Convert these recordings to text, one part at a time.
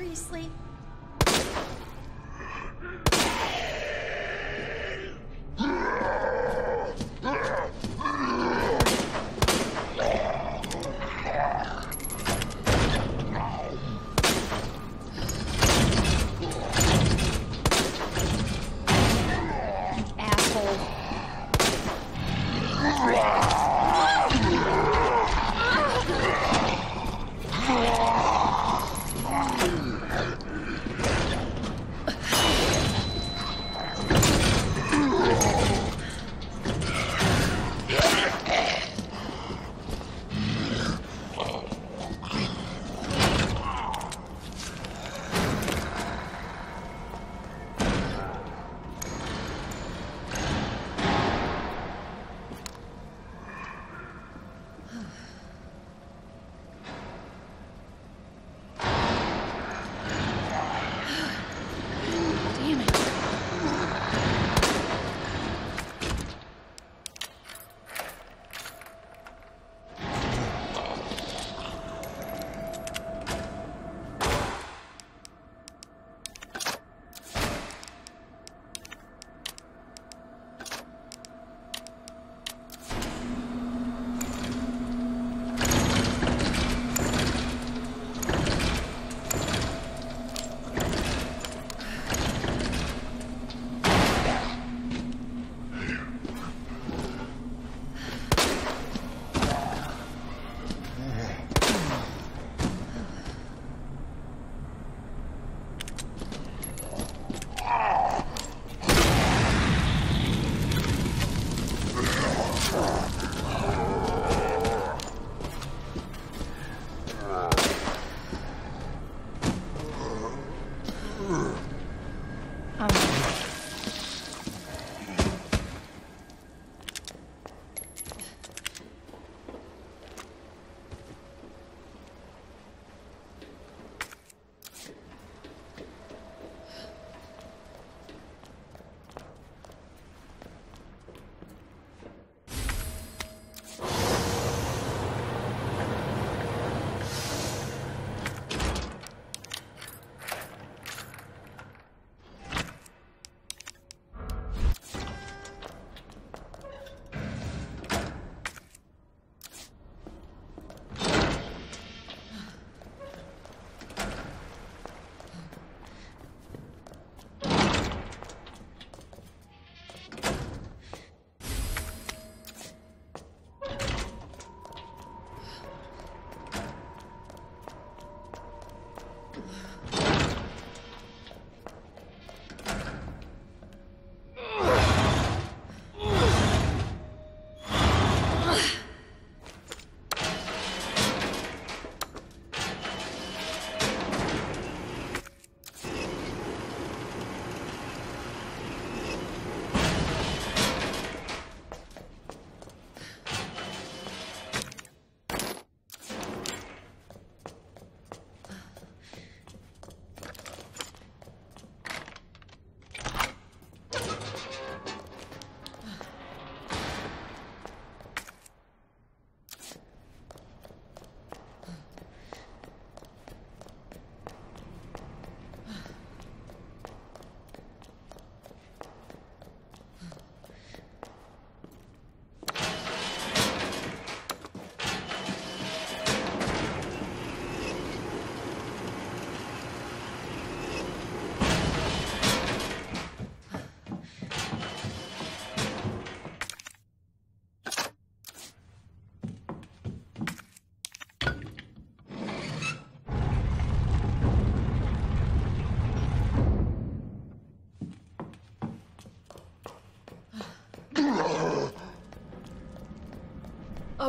Seriously?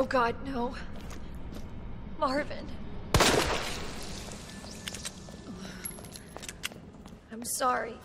Oh god, no. Marvin. I'm sorry.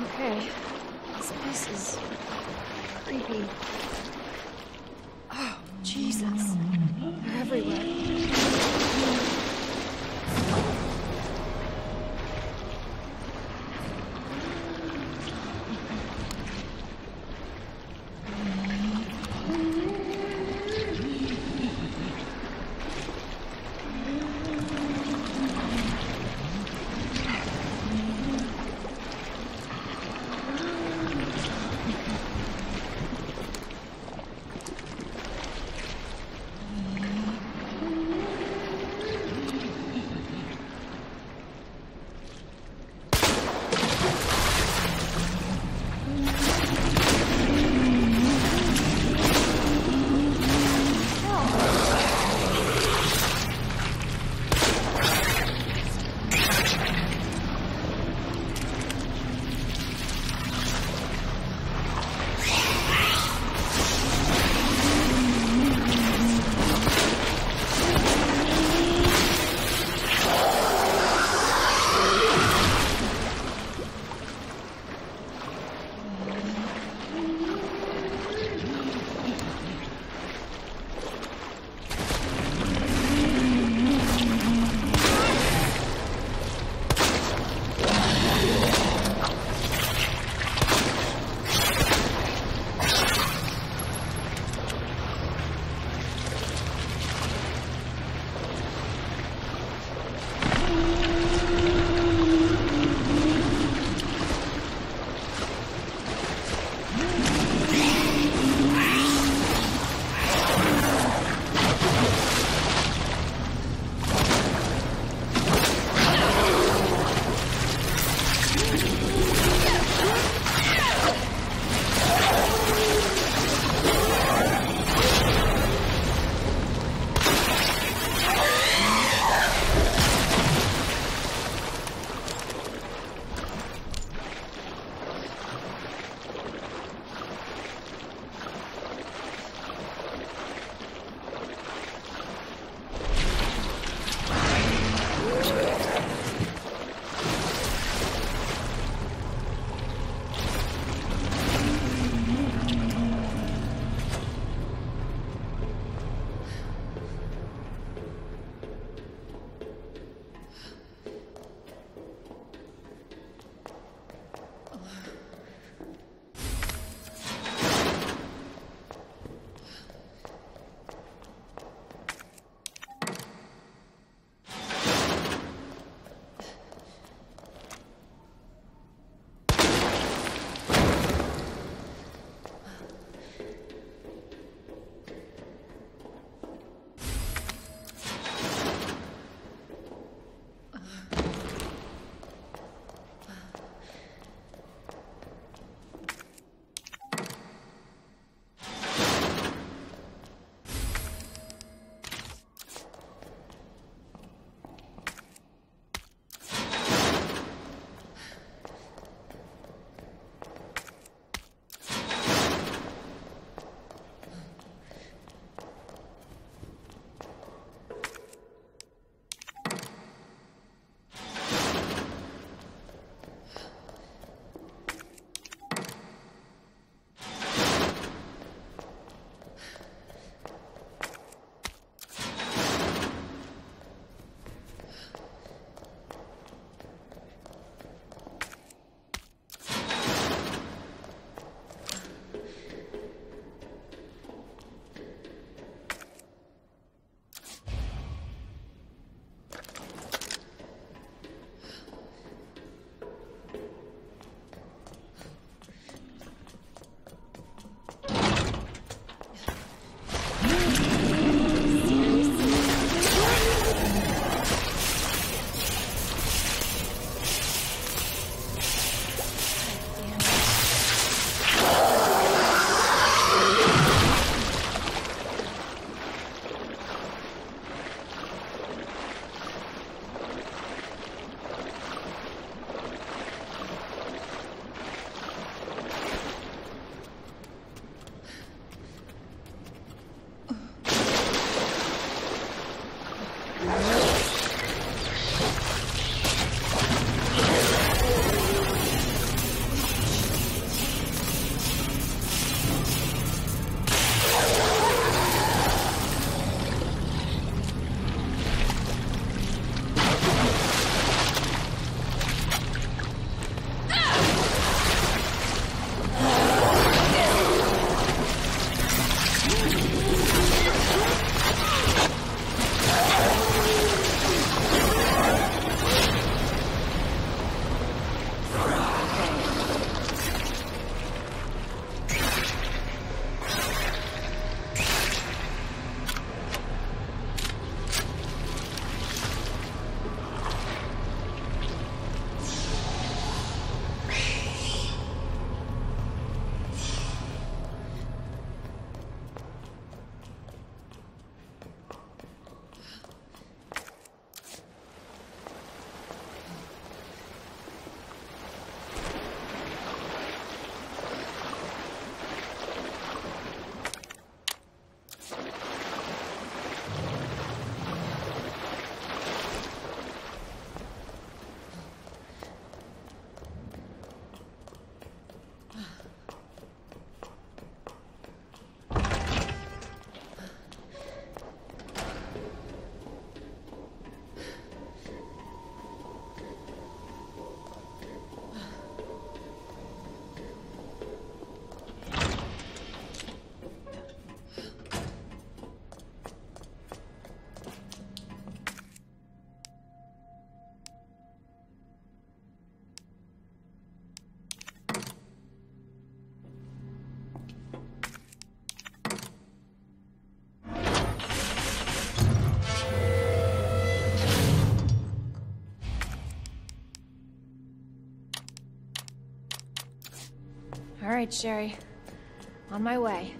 Okay. This place is creepy. Oh, Jesus. They're everywhere. Right, Sherry. On my way.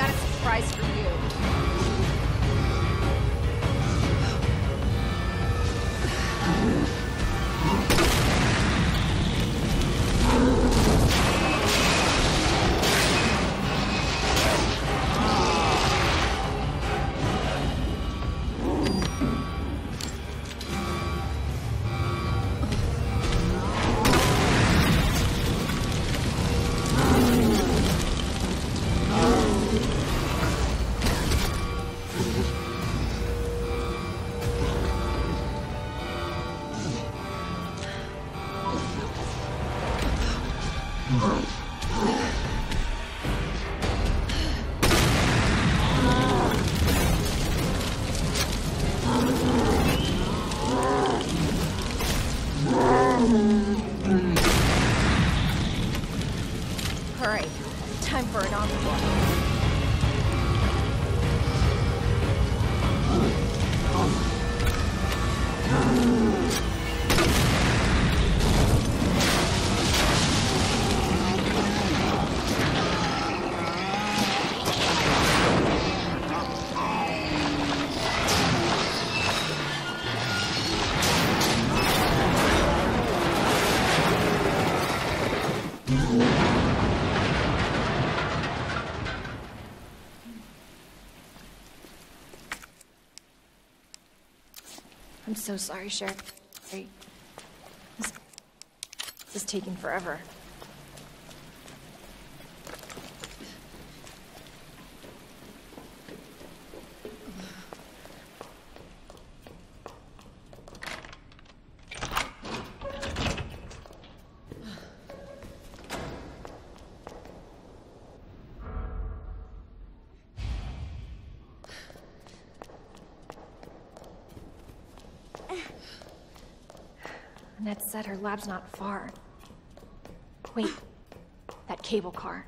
Got a surprise for you? I'm so sorry, Sherry. This this is taking forever. Their lab's not far. Wait. That cable car.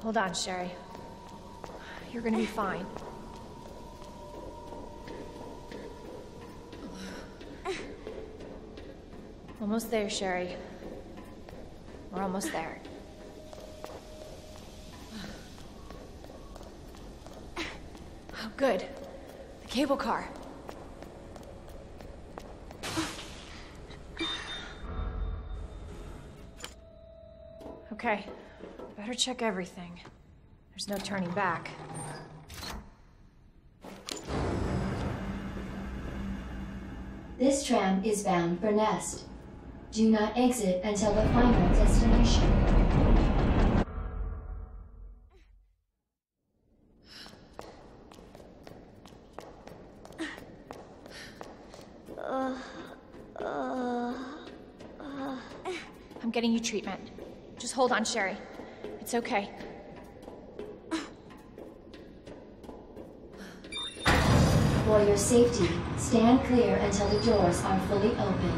Hold on, Sherry. You're gonna be fine. Almost there, Sherry. We're almost there. Good. The cable car. Okay. Better check everything. There's no turning back. This tram is bound for Nest. Do not exit until the final destination. Getting you treatment. Just hold on, Sherry. It's okay. For your safety, stand clear until the doors are fully open.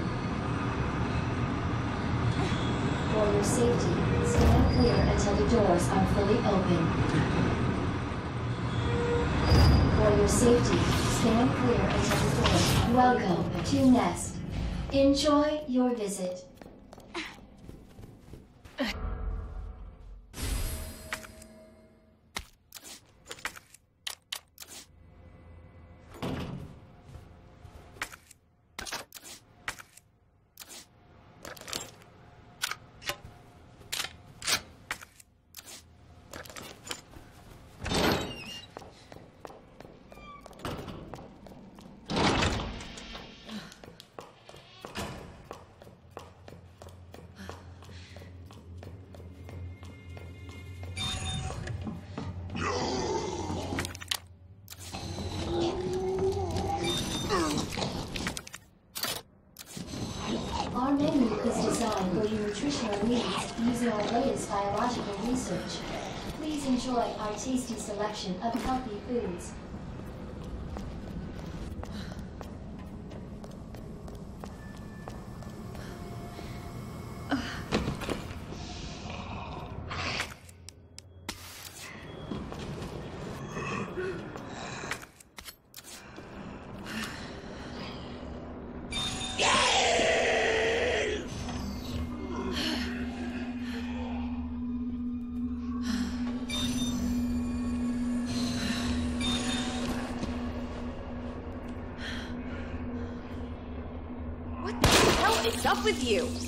For your safety, stand clear until the doors are fully open. For your safety, stand clear until the doors. are Welcome to Nest. Enjoy your visit. Selection of healthy foods. With you?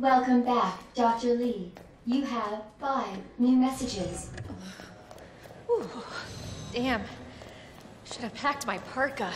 Welcome back, Dr. Lee. You have five new messages. Damn. Should have packed my parka.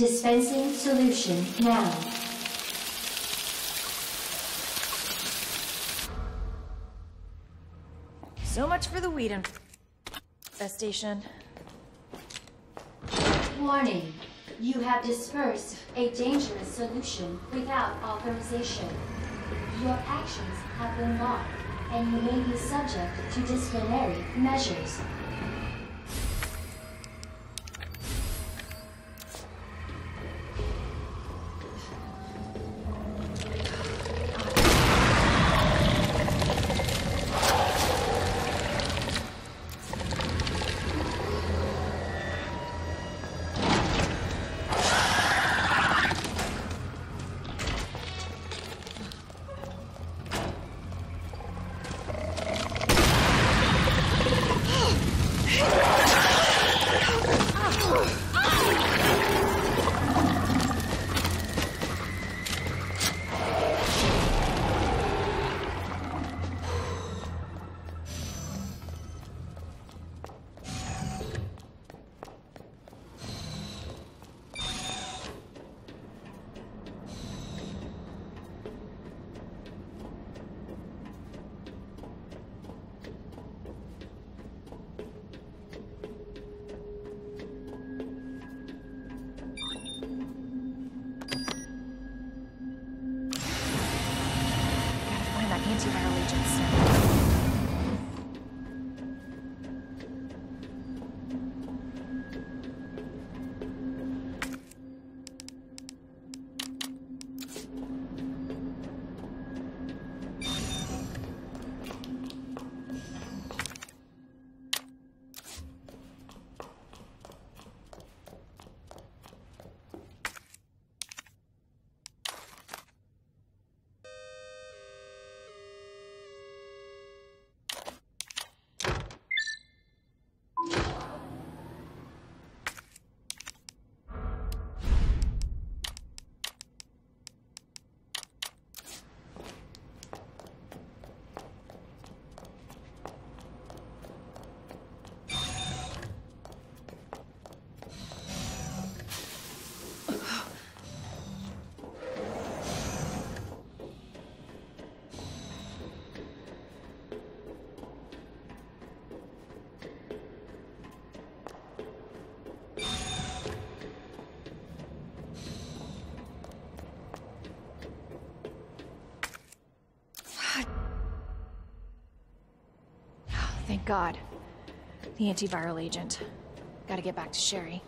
Dispensing solution now. So much for the weed infestation. Warning. You have dispersed a dangerous solution without authorization. Your actions have been logged, and you may be subject to disciplinary measures. Thank God. The antiviral agent. Gotta get back to Sherry.